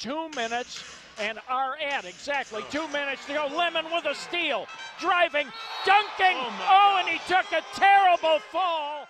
two minutes and are at exactly two minutes to go. Lemon with a steal, driving, dunking. Oh, Oh, and he took a terrible fall.